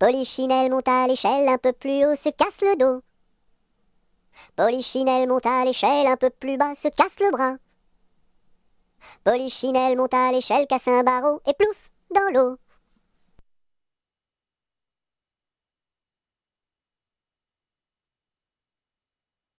Polichinelle monte à l'échelle un peu plus haut, se casse le dos. Polichinelle monte à l'échelle un peu plus bas, se casse le bras. Polichinelle monte à l'échelle, casse un barreau et plouf dans l'eau.